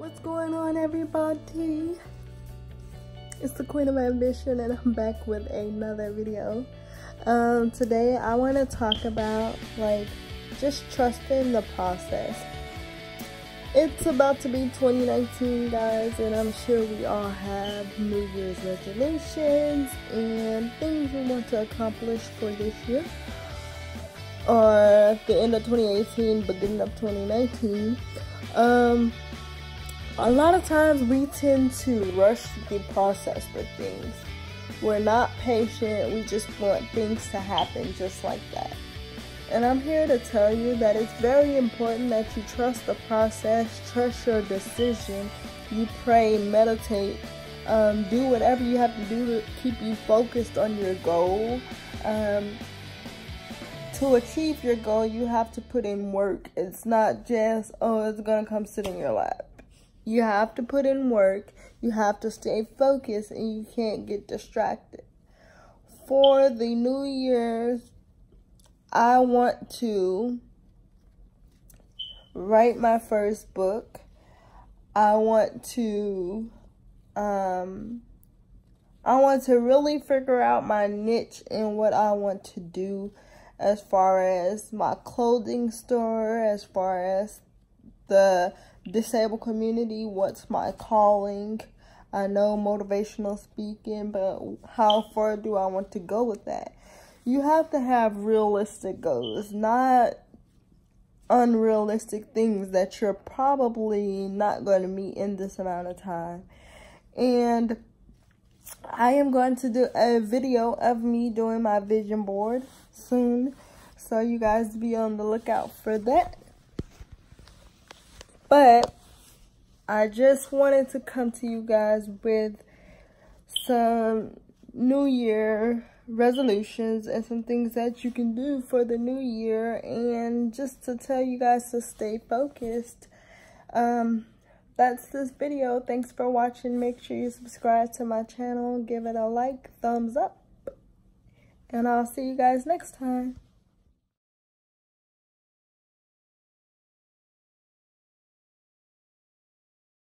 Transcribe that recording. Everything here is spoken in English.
What's going on everybody? It's the Queen of Ambition and I'm back with another video. Um, today I want to talk about like just trusting the process. It's about to be 2019 guys and I'm sure we all have New Year's resolutions and things we want to accomplish for this year or the end of 2018 beginning of 2019 um a lot of times we tend to rush the process with things we're not patient we just want things to happen just like that and i'm here to tell you that it's very important that you trust the process trust your decision you pray meditate um, do whatever you have to do to keep you focused on your goal um, to achieve your goal, you have to put in work. It's not just, oh, it's going to come sit in your lap. You have to put in work. You have to stay focused and you can't get distracted. For the New Year's, I want to write my first book. I want to, um, I want to really figure out my niche and what I want to do as far as my clothing store, as far as the disabled community, what's my calling. I know motivational speaking, but how far do I want to go with that? You have to have realistic goals, not unrealistic things that you're probably not going to meet in this amount of time. And I am going to do a video of me doing my vision board soon. So you guys be on the lookout for that. But I just wanted to come to you guys with some new year resolutions and some things that you can do for the new year and just to tell you guys to stay focused. Um, that's this video. Thanks for watching. Make sure you subscribe to my channel. Give it a like, thumbs up. And I'll see you guys next time.